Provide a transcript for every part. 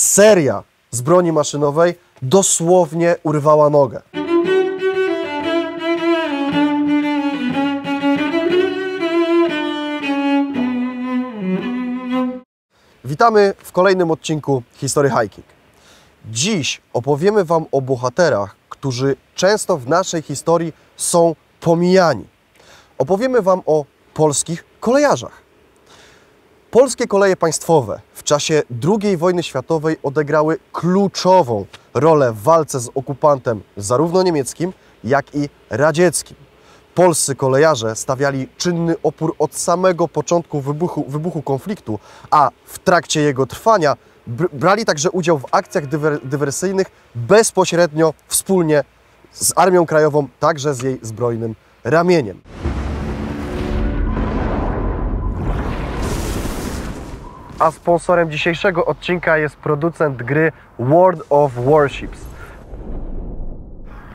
seria z broni maszynowej dosłownie urwała nogę. Witamy w kolejnym odcinku Historii Hiking. Dziś opowiemy Wam o bohaterach, którzy często w naszej historii są pomijani. Opowiemy Wam o polskich kolejarzach. Polskie koleje państwowe w czasie II wojny światowej odegrały kluczową rolę w walce z okupantem zarówno niemieckim, jak i radzieckim. Polscy kolejarze stawiali czynny opór od samego początku wybuchu, wybuchu konfliktu, a w trakcie jego trwania br- brali także udział w akcjach dywer, dywersyjnych bezpośrednio wspólnie z Armią Krajową, także z jej zbrojnym ramieniem. A sponsorem dzisiejszego odcinka jest producent gry World of Warships.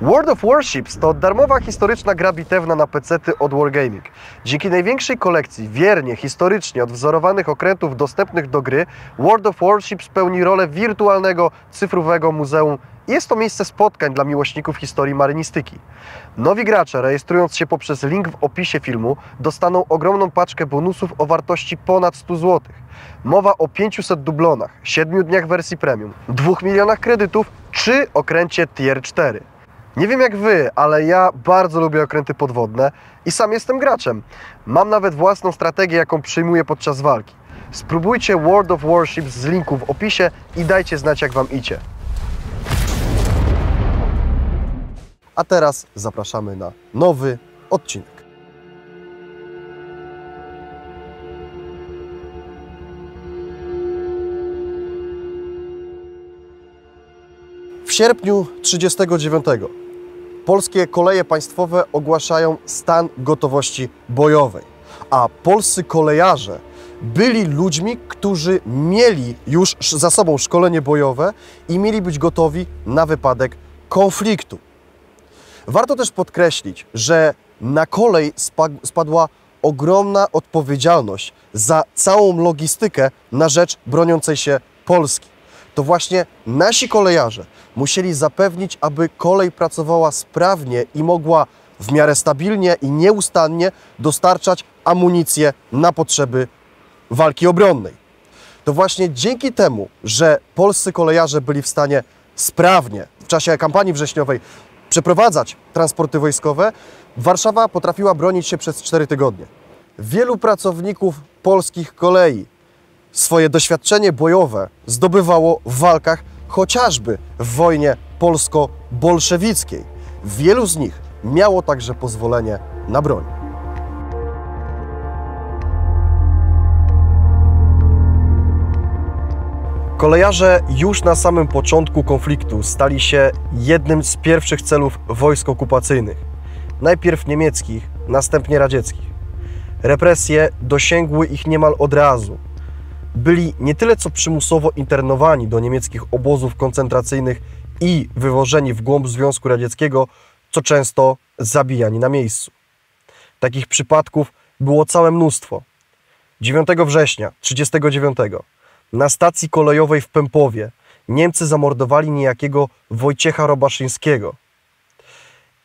World of Warships to darmowa historyczna gra bitewna na pecety od Wargaming. Dzięki największej kolekcji wiernie, historycznie odwzorowanych okrętów dostępnych do gry, World of Warships pełni rolę wirtualnego, cyfrowego muzeum jest to miejsce spotkań dla miłośników historii marynistyki. Nowi gracze, rejestrując się poprzez link w opisie filmu, dostaną ogromną paczkę bonusów o wartości ponad 100 zł. Mowa o 500 dublonach, 7 dniach wersji premium, 2 milionach kredytów czy okręcie Tier 4. Nie wiem jak Wy, ale ja bardzo lubię okręty podwodne i sam jestem graczem. Mam nawet własną strategię, jaką przyjmuję podczas walki. Spróbujcie World of Warships z linku w opisie i dajcie znać jak Wam idzie. A teraz zapraszamy na nowy odcinek. W sierpniu 1939 polskie koleje państwowe ogłaszają stan gotowości bojowej, a polscy kolejarze byli ludźmi, którzy mieli już za sobą szkolenie bojowe i mieli być gotowi na wypadek konfliktu. Warto też podkreślić, że na kolej spa- spadła ogromna odpowiedzialność za całą logistykę na rzecz broniącej się Polski. To właśnie nasi kolejarze musieli zapewnić, aby kolej pracowała sprawnie i mogła w miarę stabilnie i nieustannie dostarczać amunicję na potrzeby walki obronnej. To właśnie dzięki temu, że polscy kolejarze byli w stanie sprawnie w czasie kampanii wrześniowej przeprowadzać transporty wojskowe, Warszawa potrafiła bronić się przez 4 tygodnie. Wielu pracowników polskich kolei swoje doświadczenie bojowe zdobywało w walkach chociażby w wojnie polsko-bolszewickiej. Wielu z nich miało także pozwolenie na broń. Kolejarze już na samym początku konfliktu stali się jednym z pierwszych celów wojsk okupacyjnych. Najpierw niemieckich, następnie radzieckich. Represje dosięgły ich niemal od razu. Byli nie tyle co przymusowo internowani do niemieckich obozów koncentracyjnych i wywożeni w głąb Związku Radzieckiego, co często zabijani na miejscu. Takich przypadków było całe mnóstwo. 9 września 1939 na stacji kolejowej w Pępowie Niemcy zamordowali niejakiego Wojciecha Robaszyńskiego,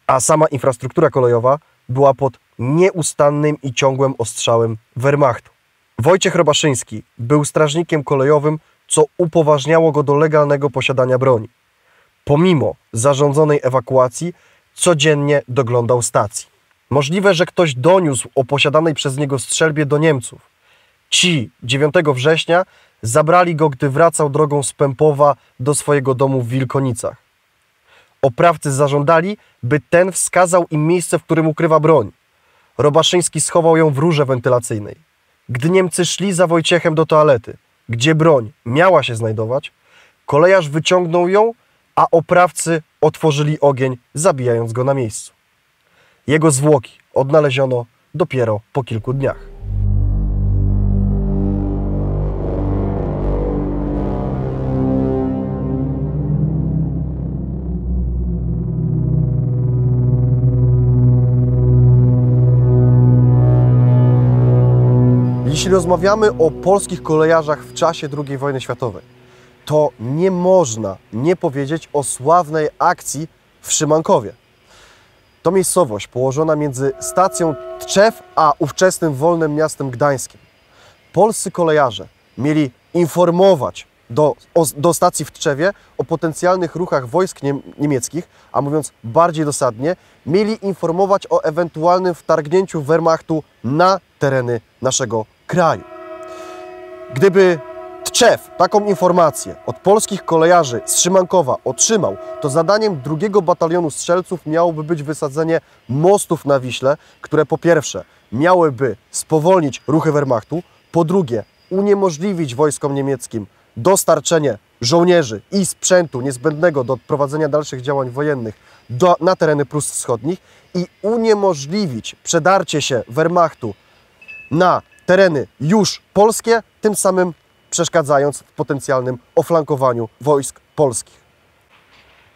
a sama infrastruktura kolejowa była pod nieustannym i ciągłym ostrzałem Wehrmachtu. Wojciech Robaszyński był strażnikiem kolejowym, co upoważniało go do legalnego posiadania broni. Pomimo zarządzonej ewakuacji, codziennie doglądał stacji. Możliwe, że ktoś doniósł o posiadanej przez niego strzelbie do Niemców. Ci 9 września zabrali go, gdy wracał drogą z Pępowa do swojego domu w Wilkonicach. Oprawcy zażądali, by ten wskazał im miejsce, w którym ukrywa broń. Robaszyński schował ją w rurze wentylacyjnej. Gdy Niemcy szli za Wojciechem do toalety, gdzie broń miała się znajdować, kolejarz wyciągnął ją, a oprawcy otworzyli ogień, zabijając go na miejscu. Jego zwłoki odnaleziono dopiero po kilku dniach. Jeśli rozmawiamy o polskich kolejarzach w czasie II wojny światowej, to nie można nie powiedzieć o sławnej akcji w Szymankowie. To miejscowość położona między stacją Tczew a ówczesnym wolnym miastem Gdańskiem. Polscy kolejarze mieli informować do, o, do stacji w Tczewie o potencjalnych ruchach wojsk niem, niemieckich, a mówiąc bardziej dosadnie, mieli informować o ewentualnym wtargnięciu Wehrmachtu na tereny naszego kraju. Gdyby Tczew taką informację od polskich kolejarzy z Szymankowa otrzymał, to zadaniem drugiego batalionu strzelców miałoby być wysadzenie mostów na Wiśle, które po pierwsze miałyby spowolnić ruchy Wehrmachtu, po drugie uniemożliwić wojskom niemieckim dostarczenie żołnierzy i sprzętu niezbędnego do prowadzenia dalszych działań wojennych do, na tereny Prus Wschodnich i uniemożliwić przedarcie się Wehrmachtu na tereny już polskie, tym samym przeszkadzając w potencjalnym oflankowaniu wojsk polskich.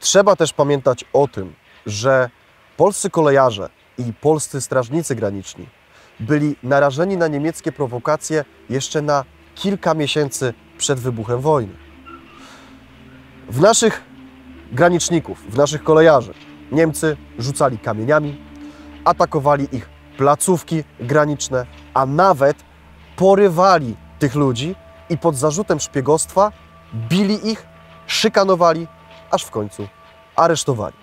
Trzeba też pamiętać o tym, że polscy kolejarze i polscy strażnicy graniczni byli narażeni na niemieckie prowokacje jeszcze na kilka miesięcy przed wybuchem wojny. W naszych graniczników, w naszych kolejarzy Niemcy rzucali kamieniami, atakowali ich placówki graniczne, a nawet porywali tych ludzi i pod zarzutem szpiegostwa bili ich, szykanowali, aż w końcu aresztowali.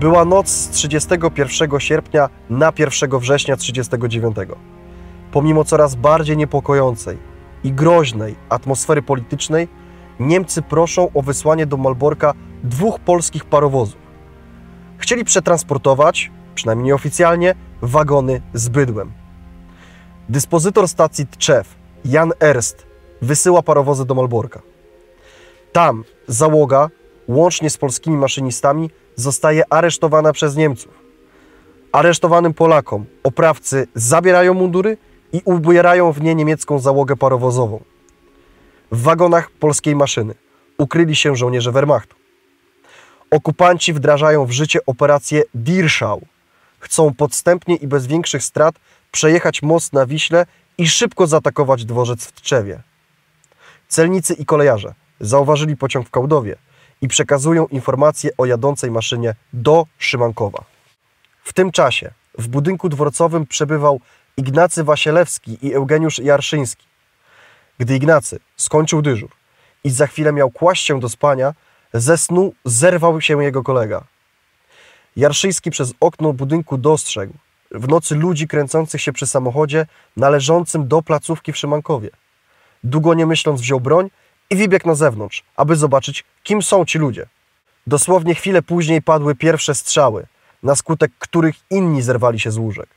Była noc z 31 sierpnia na 1 września 39. Pomimo coraz bardziej niepokojącej i groźnej atmosfery politycznej, Niemcy proszą o wysłanie do Malborka dwóch polskich parowozów. Chcieli przetransportować, przynajmniej nieoficjalnie, wagony z bydłem. Dyspozytor stacji Tczew, Jan Erst, wysyła parowozy do Malborka. Tam załoga, łącznie z polskimi maszynistami, zostaje aresztowana przez Niemców. Aresztowanym Polakom oprawcy zabierają mundury i ubierają w nie niemiecką załogę parowozową. W wagonach polskiej maszyny ukryli się żołnierze Wehrmachtu. Okupanci wdrażają w życie operację Dirschau. Chcą podstępnie i bez większych strat przejechać most na Wiśle i szybko zaatakować dworzec w Tczewie. Celnicy i kolejarze zauważyli pociąg w Kałdowie i przekazują informacje o jadącej maszynie do Szymankowa. W tym czasie w budynku dworcowym przebywał Ignacy Wasielewski i Eugeniusz Jarszyński. Gdy Ignacy skończył dyżur i za chwilę miał kłaść się do spania, ze snu zerwał się jego kolega. Jarszyński przez okno budynku dostrzegł w nocy ludzi kręcących się przy samochodzie należącym do placówki w Szymankowie. Długo nie myśląc wziął broń i wybiegł na zewnątrz, aby zobaczyć, kim są ci ludzie. Dosłownie chwilę później padły pierwsze strzały, na skutek których inni zerwali się z łóżek.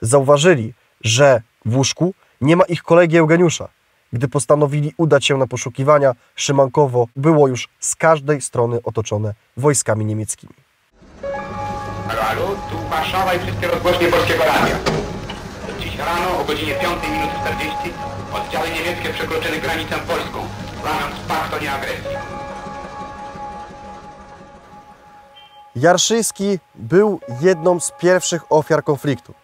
Zauważyli, że w łóżku nie ma ich kolegi Eugeniusza. Gdy postanowili udać się na poszukiwania, Szymankowo było już z każdej strony otoczone wojskami niemieckimi. Halo, halo, tu Warszawa i wszystkie rozgłośnie Polskiego Radia. Dziś rano o godzinie 5 minut 40 oddziały niemieckie przekroczyły granicę polską. Zamiast paktu nie agresji. Jarszyński był jedną z pierwszych ofiar konfliktu.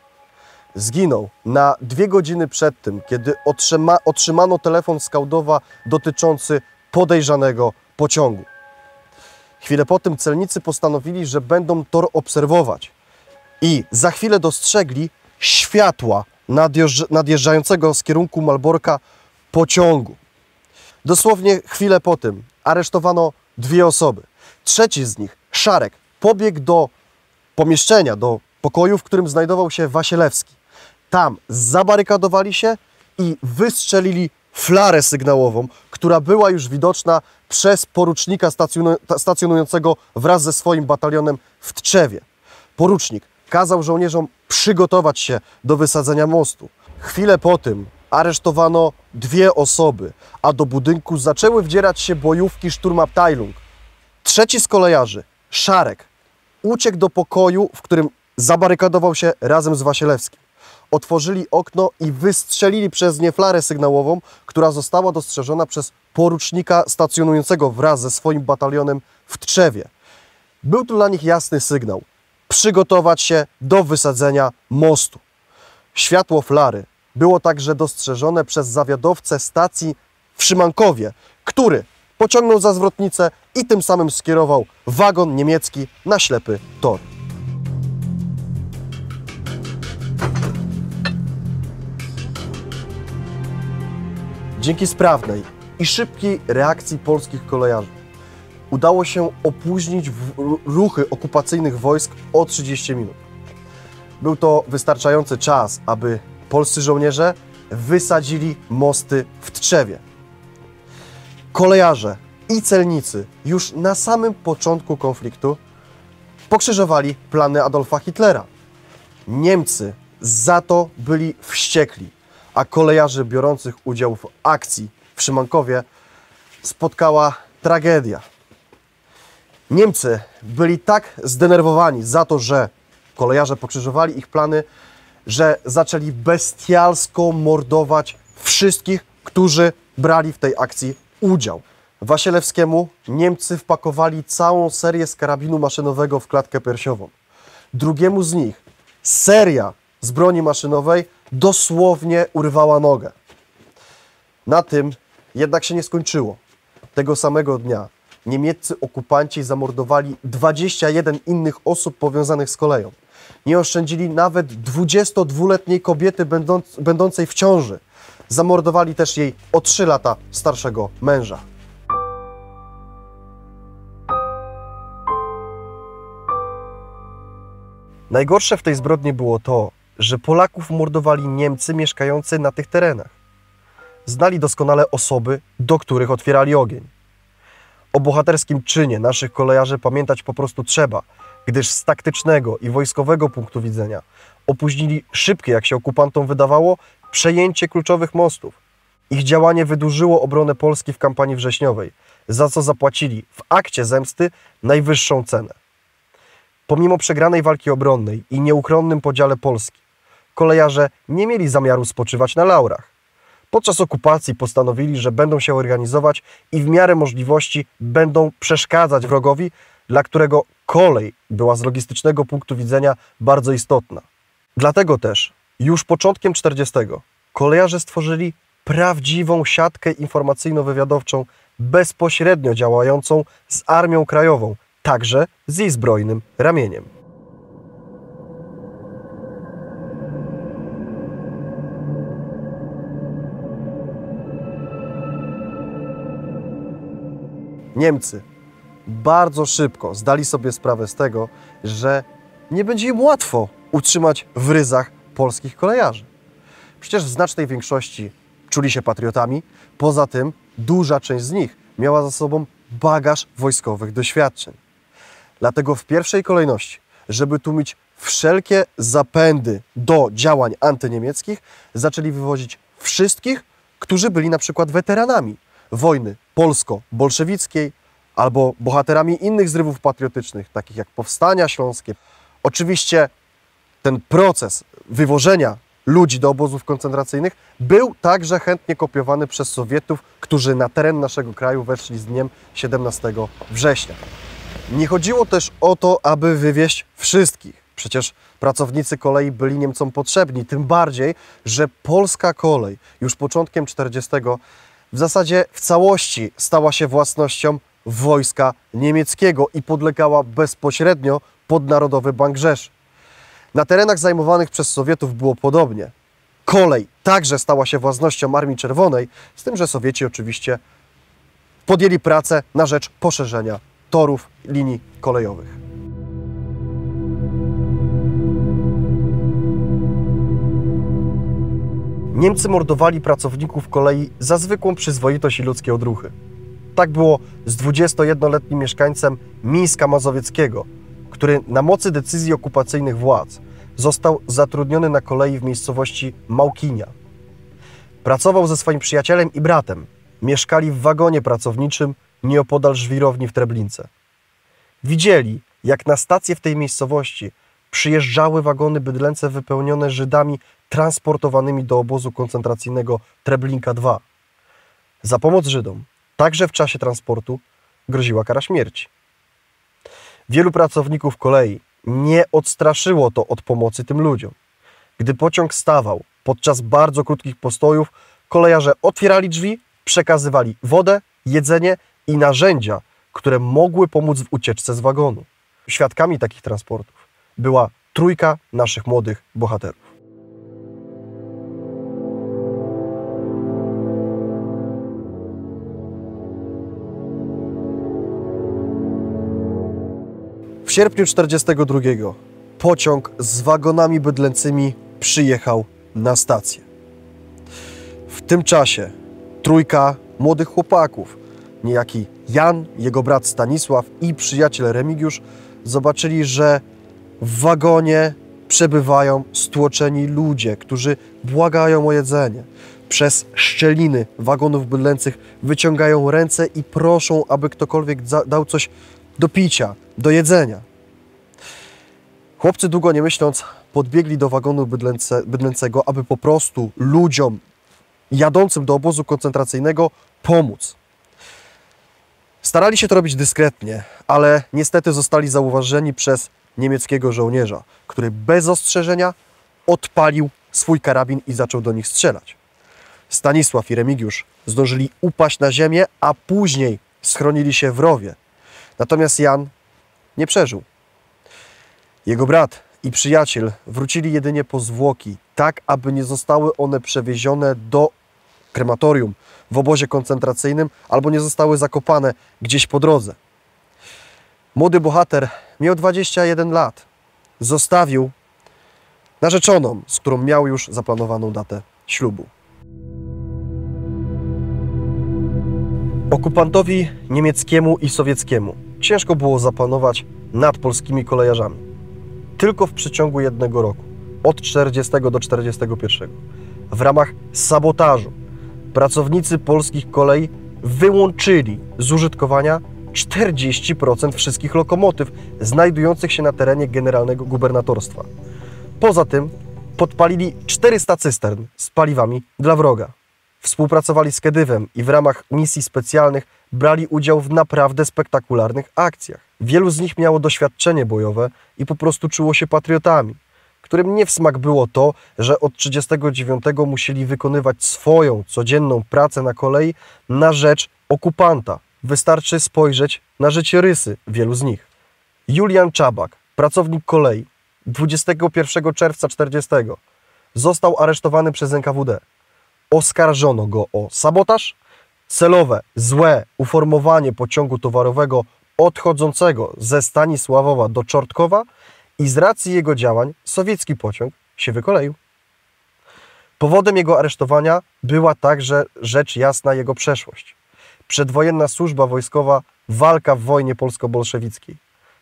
Zginął na dwie godziny przed tym, kiedy otrzyma, otrzymano telefon z Kałdowa dotyczący podejrzanego pociągu. Chwilę po tym celnicy postanowili, że będą tor obserwować i za chwilę dostrzegli światła nadjeżdż nadjeżdżającego z kierunku Malborka pociągu. Dosłownie chwilę po tym aresztowano dwie osoby. Trzeci z nich, Szarek, pobiegł do pomieszczenia, do pokoju, w którym znajdował się Wasielewski. Tam zabarykadowali się i wystrzelili flarę sygnałową, która była już widoczna przez porucznika stacjonu- stacjonującego wraz ze swoim batalionem w Tczewie. Porucznik kazał żołnierzom przygotować się do wysadzenia mostu. Chwilę po tym aresztowano dwie osoby, a do budynku zaczęły wdzierać się bojówki Sturmabteilung. Trzeci z kolejarzy, Szarek, uciekł do pokoju, w którym zabarykadował się razem z Wasielewskim. Otworzyli okno i wystrzelili przez nie flarę sygnałową, która została dostrzeżona przez porucznika stacjonującego wraz ze swoim batalionem w Tczewie. Był to dla nich jasny sygnał. przygotować się do wysadzenia mostu. Światło flary było także dostrzeżone przez zawiadowcę stacji w Szymankowie, który pociągnął za zwrotnicę i tym samym skierował wagon niemiecki na ślepy tor. Dzięki sprawnej i szybkiej reakcji polskich kolejarzy udało się opóźnić ruchy okupacyjnych wojsk o 30 minut. Był to wystarczający czas, aby polscy żołnierze wysadzili mosty w Tczewie. Kolejarze i celnicy już na samym początku konfliktu pokrzyżowali plany Adolfa Hitlera. Niemcy za to byli wściekli, a kolejarzy biorących udział w akcji w Szymankowie spotkała tragedia. Niemcy byli tak zdenerwowani za to, że kolejarze pokrzyżowali ich plany, że zaczęli bestialsko mordować wszystkich, którzy brali w tej akcji udział. Wasielewskiemu Niemcy wpakowali całą serię z karabinu maszynowego w klatkę piersiową. Drugiemu z nich seria z broni maszynowej dosłownie urwała nogę. Na tym jednak się nie skończyło. Tego samego dnia niemieccy okupanci zamordowali 21 innych osób powiązanych z koleją. Nie oszczędzili nawet 22-letniej kobiety będąc, będącej w ciąży. Zamordowali też jej o 3 lata starszego męża. Najgorsze w tej zbrodni było to, że Polaków mordowali Niemcy mieszkający na tych terenach. Znali doskonale osoby, do których otwierali ogień. O bohaterskim czynie naszych kolejarzy pamiętać po prostu trzeba, gdyż z taktycznego i wojskowego punktu widzenia opóźnili szybkie, jak się okupantom wydawało, przejęcie kluczowych mostów. Ich działanie wydłużyło obronę Polski w kampanii wrześniowej, za co zapłacili w akcie zemsty najwyższą cenę. Pomimo przegranej walki obronnej i nieuchronnym podziale Polski, kolejarze nie mieli zamiaru spoczywać na laurach. Podczas okupacji postanowili, że będą się organizować i w miarę możliwości będą przeszkadzać wrogowi, dla którego kolej była z logistycznego punktu widzenia bardzo istotna. Dlatego też już początkiem 40 kolejarze stworzyli prawdziwą siatkę informacyjno-wywiadowczą bezpośrednio działającą z Armią Krajową, także z jej zbrojnym ramieniem. Niemcy bardzo szybko zdali sobie sprawę z tego, że nie będzie im łatwo utrzymać w ryzach polskich kolejarzy. Przecież w znacznej większości czuli się patriotami, poza tym duża część z nich miała za sobą bagaż wojskowych doświadczeń. Dlatego w pierwszej kolejności, żeby tłumić wszelkie zapędy do działań antyniemieckich, zaczęli wywozić wszystkich, którzy byli na przykład weteranami wojny polsko-bolszewickiej albo bohaterami innych zrywów patriotycznych, takich jak Powstania Śląskie. Oczywiście ten proces wywożenia ludzi do obozów koncentracyjnych był także chętnie kopiowany przez Sowietów, którzy na teren naszego kraju weszli z dniem 17 września. Nie chodziło też o to, aby wywieźć wszystkich. Przecież pracownicy kolei byli Niemcom potrzebni, tym bardziej, że polska kolej już początkiem 40 w zasadzie w całości stała się własnością wojska niemieckiego i podlegała bezpośrednio pod Narodowy Bank Rzeszy. Na terenach zajmowanych przez Sowietów było podobnie. Kolej także stała się własnością Armii Czerwonej, z tym, że Sowieci oczywiście podjęli pracę na rzecz poszerzenia torów linii kolejowych. Niemcy mordowali pracowników kolei za zwykłą przyzwoitość i ludzkie odruchy. Tak było z 21-letnim mieszkańcem Mińska Mazowieckiego, który na mocy decyzji okupacyjnych władz został zatrudniony na kolei w miejscowości Małkinia. Pracował ze swoim przyjacielem i bratem. Mieszkali w wagonie pracowniczym nieopodal żwirowni w Treblince. Widzieli, jak na stację w tej miejscowości przyjeżdżały wagony bydlęce wypełnione Żydami transportowanymi do obozu koncentracyjnego Treblinka II. Za pomoc Żydom, także w czasie transportu, groziła kara śmierci. Wielu pracowników kolei nie odstraszyło to od pomocy tym ludziom. Gdy pociąg stawał podczas bardzo krótkich postojów, kolejarze otwierali drzwi, przekazywali wodę, jedzenie i narzędzia, które mogły pomóc w ucieczce z wagonu. Świadkami takich transportów była trójka naszych młodych bohaterów. W sierpniu 42 pociąg z wagonami bydlęcymi przyjechał na stację. W tym czasie trójka młodych chłopaków, niejaki Jan, jego brat Stanisław i przyjaciel Remigiusz, zobaczyli, że w wagonie przebywają stłoczeni ludzie, którzy błagają o jedzenie. Przez szczeliny wagonów bydlęcych wyciągają ręce i proszą, aby ktokolwiek dał coś do picia, do jedzenia. Chłopcy długo nie myśląc podbiegli do wagonu bydlęce, bydlęcego, aby po prostu ludziom jadącym do obozu koncentracyjnego pomóc. Starali się to robić dyskretnie, ale niestety zostali zauważeni przez niemieckiego żołnierza, który bez ostrzeżenia odpalił swój karabin i zaczął do nich strzelać. Stanisław i Remigiusz zdążyli upaść na ziemię, a później schronili się w rowie. Natomiast Jan nie przeżył. Jego brat i przyjaciel wrócili jedynie po zwłoki, tak aby nie zostały one przewiezione do krematorium w obozie koncentracyjnym albo nie zostały zakopane gdzieś po drodze. Młody bohater miał 21 lat. Zostawił narzeczoną, z którą miał już zaplanowaną datę ślubu. Okupantowi niemieckiemu i sowieckiemu ciężko było zapanować nad polskimi kolejarzami. Tylko w przeciągu jednego roku, od 40 do 41, w ramach sabotażu, pracownicy polskich kolei wyłączyli z użytkowania 40% wszystkich lokomotyw znajdujących się na terenie generalnego gubernatorstwa. Poza tym podpalili 400 cystern z paliwami dla wroga. Współpracowali z Kedywem i w ramach misji specjalnych brali udział w naprawdę spektakularnych akcjach. Wielu z nich miało doświadczenie bojowe i po prostu czuło się patriotami, którym nie w smak było to, że od 1939 musieli wykonywać swoją codzienną pracę na kolei na rzecz okupanta. Wystarczy spojrzeć na życiorysy wielu z nich. Julian Czabak, pracownik kolei, 21 czerwca 40 został aresztowany przez NKWD. Oskarżono go o sabotaż, celowe, złe uformowanie pociągu towarowego odchodzącego ze Stanisławowa do Czortkowa i z racji jego działań sowiecki pociąg się wykoleił. Powodem jego aresztowania była także rzecz jasna jego przeszłość. Przedwojenna służba wojskowa, walka w wojnie polsko-bolszewickiej.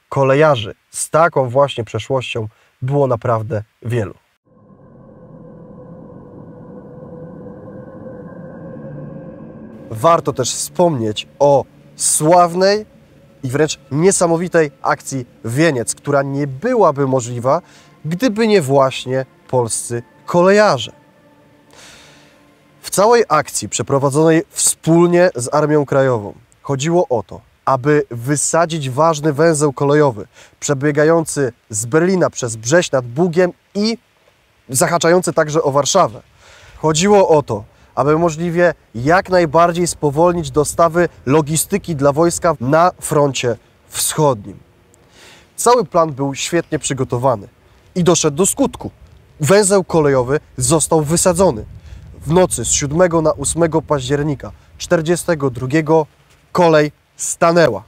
Kolejarzy z taką właśnie przeszłością było naprawdę wielu. Warto też wspomnieć o sławnej i wręcz niesamowitej akcji Wieniec, która nie byłaby możliwa, gdyby nie właśnie polscy kolejarze. Całej akcji przeprowadzonej wspólnie z Armią Krajową chodziło o to, aby wysadzić ważny węzeł kolejowy przebiegający z Berlina przez Brześć nad Bugiem i zahaczający także o Warszawę. Chodziło o to, aby możliwie jak najbardziej spowolnić dostawy logistyki dla wojska na froncie wschodnim. Cały plan był świetnie przygotowany i doszedł do skutku. Węzeł kolejowy został wysadzony. W nocy z 7 na 8 października 1942 kolej stanęła.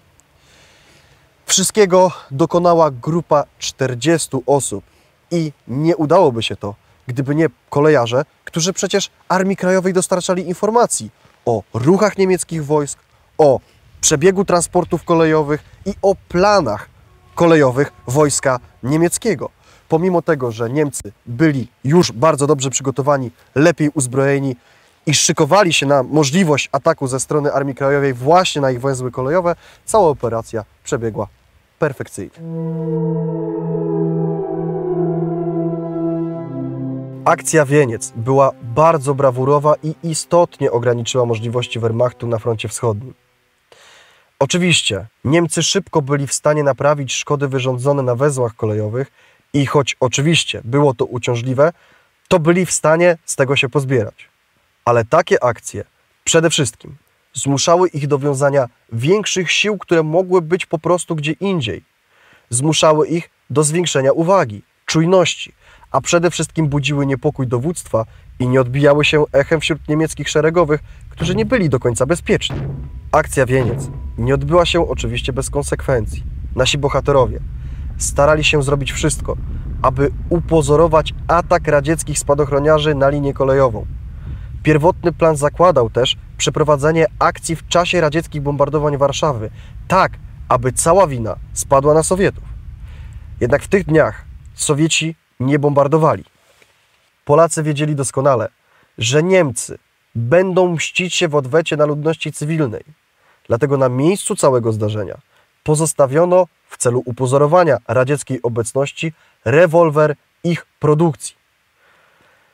Wszystkiego dokonała grupa 40 osób i nie udałoby się to gdyby nie kolejarze, którzy przecież Armii Krajowej dostarczali informacji o ruchach niemieckich wojsk, o przebiegu transportów kolejowych i o planach kolejowych wojska niemieckiego. Pomimo tego, że Niemcy byli już bardzo dobrze przygotowani, lepiej uzbrojeni i szykowali się na możliwość ataku ze strony Armii Krajowej właśnie na ich węzły kolejowe, cała operacja przebiegła perfekcyjnie. Akcja Wieniec była bardzo brawurowa i istotnie ograniczyła możliwości Wehrmachtu na froncie wschodnim. Oczywiście, Niemcy szybko byli w stanie naprawić szkody wyrządzone na węzłach kolejowych i choć oczywiście było to uciążliwe, to byli w stanie z tego się pozbierać. Ale takie akcje przede wszystkim zmuszały ich do wiązania większych sił, które mogły być po prostu gdzie indziej. Zmuszały ich do zwiększenia uwagi, czujności, a przede wszystkim budziły niepokój dowództwa i nie odbijały się echem wśród niemieckich szeregowych, którzy nie byli do końca bezpieczni. Akcja Wieniec nie odbyła się oczywiście bez konsekwencji. Nasi bohaterowie starali się zrobić wszystko, aby upozorować atak radzieckich spadochroniarzy na linię kolejową. Pierwotny plan zakładał też przeprowadzenie akcji w czasie radzieckich bombardowań Warszawy, tak aby cała wina spadła na Sowietów. Jednak w tych dniach Sowieci nie bombardowali. Polacy wiedzieli doskonale, że Niemcy będą mścić się w odwecie na ludności cywilnej. Dlatego na miejscu całego zdarzenia pozostawiono w celu upozorowania radzieckiej obecności rewolwer ich produkcji.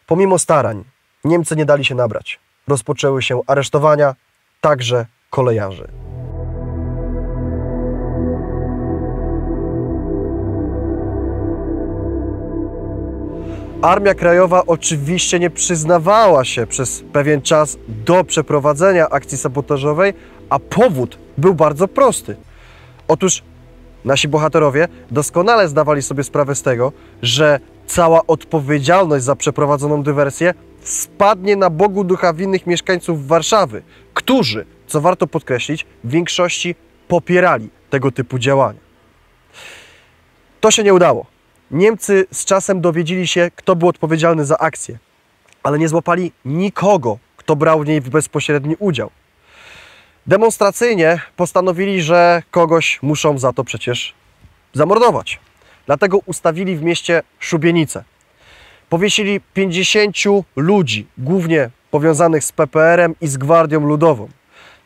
Pomimo starań, Niemcy nie dali się nabrać. Rozpoczęły się aresztowania, także kolejarzy. Armia Krajowa oczywiście nie przyznawała się przez pewien czas do przeprowadzenia akcji sabotażowej, a powód był bardzo prosty. Otóż nasi bohaterowie doskonale zdawali sobie sprawę z tego, że cała odpowiedzialność za przeprowadzoną dywersję spadnie na Bogu ducha winnych mieszkańców Warszawy, którzy, co warto podkreślić, w większości popierali tego typu działania. To się nie udało. Niemcy z czasem dowiedzieli się, kto był odpowiedzialny za akcję, ale nie złapali nikogo, kto brał w niej bezpośredni udział. Demonstracyjnie postanowili, że kogoś muszą za to przecież zamordować. Dlatego ustawili w mieście szubienice. Powiesili 50 ludzi, głównie powiązanych z PPR-em i z Gwardią Ludową.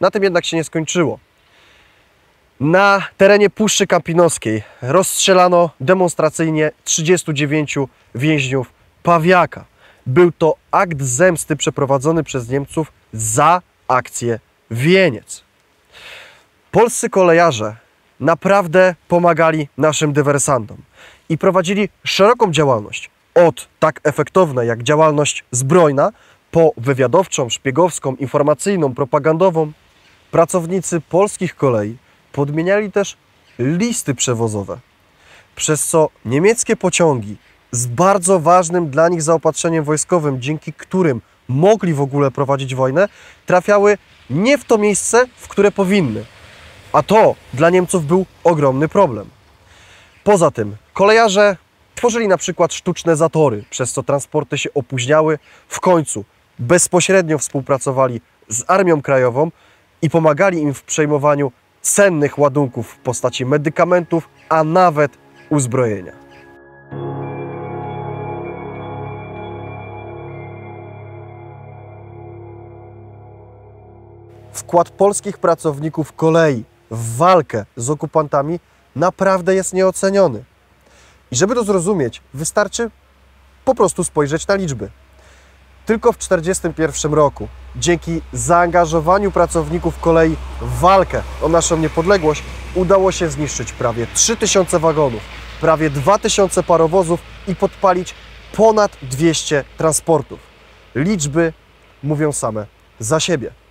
Na tym jednak się nie skończyło. Na terenie Puszczy Kampinoskiej rozstrzelano demonstracyjnie 39 więźniów Pawiaka. Był to akt zemsty przeprowadzony przez Niemców za akcję Wieniec. Polscy kolejarze naprawdę pomagali naszym dywersantom i prowadzili szeroką działalność. Od tak efektownej jak działalność zbrojna, po wywiadowczą, szpiegowską, informacyjną, propagandową. Pracownicy polskich kolei podmieniali też listy przewozowe, przez co niemieckie pociągi z bardzo ważnym dla nich zaopatrzeniem wojskowym, dzięki którym mogli w ogóle prowadzić wojnę, trafiały nie w to miejsce, w które powinny. A to dla Niemców był ogromny problem. Poza tym, kolejarze tworzyli na przykład sztuczne zatory, przez co transporty się opóźniały. W końcu bezpośrednio współpracowali z Armią Krajową i pomagali im w przejmowaniu cennych ładunków w postaci medykamentów, a nawet uzbrojenia. Wkład polskich pracowników kolei w walkę z okupantami naprawdę jest nieoceniony. I żeby to zrozumieć, wystarczy po prostu spojrzeć na liczby. Tylko w 1941 roku, dzięki zaangażowaniu pracowników kolei w walkę o naszą niepodległość, udało się zniszczyć prawie 3000 wagonów, prawie 2000 parowozów i podpalić ponad 200 transportów. Liczby mówią same za siebie.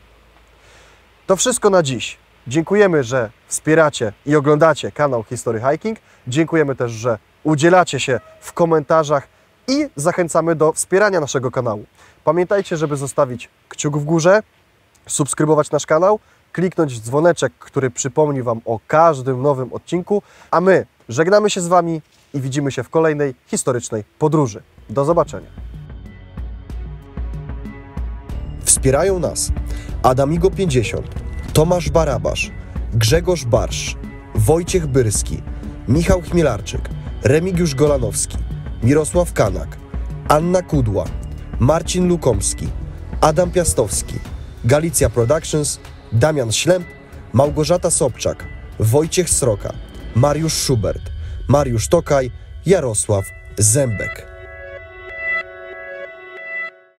To wszystko na dziś. Dziękujemy, że wspieracie i oglądacie kanał History Hiking. Dziękujemy też, że udzielacie się w komentarzach i zachęcamy do wspierania naszego kanału. Pamiętajcie, żeby zostawić kciuk w górze, subskrybować nasz kanał, kliknąć w dzwoneczek, który przypomni Wam o każdym nowym odcinku, a my żegnamy się z Wami i widzimy się w kolejnej historycznej podróży. Do zobaczenia. Wspierają nas Adamigo 50, Tomasz Barabasz, Grzegorz Barsz, Wojciech Byrski, Michał Chmielarczyk, Remigiusz Golanowski, Mirosław Kanak, Anna Kudła, Marcin Lukomski, Adam Piastowski, Galicja Productions, Damian Ślemp, Małgorzata Sobczak, Wojciech Sroka, Mariusz Schubert, Mariusz Tokaj, Jarosław Zębek.